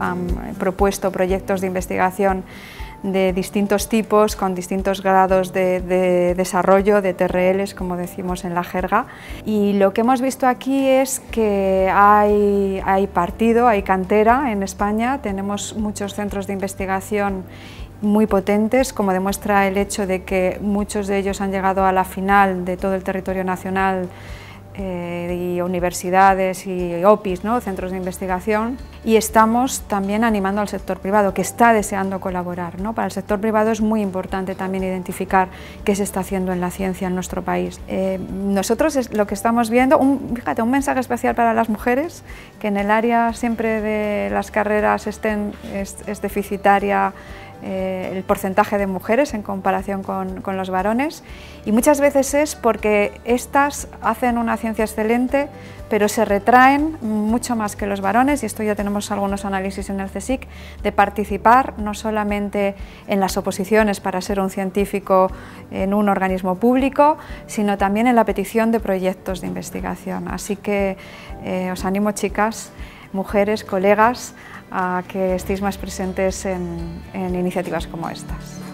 han propuesto proyectos de investigación de distintos tipos, con distintos grados de, desarrollo, de TRLs, como decimos en la jerga. Y lo que hemos visto aquí es que hay, hay partido, hay cantera en España, tenemos muchos centros de investigación muy potentes, como demuestra el hecho de que muchos de ellos han llegado a la final de todo el territorio nacional eh, y universidades y OPIs, ¿no? centros de investigación, y estamos también animando al sector privado, que está deseando colaborar. ¿no? Para el sector privado es muy importante también identificar qué se está haciendo en la ciencia en nuestro país. Eh, nosotros es lo que estamos viendo, un, fíjate, un mensaje especial para las mujeres, que en el área siempre de las carreras estén, es deficitaria eh, el porcentaje de mujeres en comparación con, con, los varones y muchas veces es porque estas hacen una ciencia excelente pero se retraen mucho más que los varones y esto ya tenemos algunos análisis en el CSIC de participar no solamente en las oposiciones para ser un científico en un organismo público sino también en la petición de proyectos de investigación. Así que eh, os animo chicas, mujeres, colegas a que estéis más presentes en, iniciativas como estas.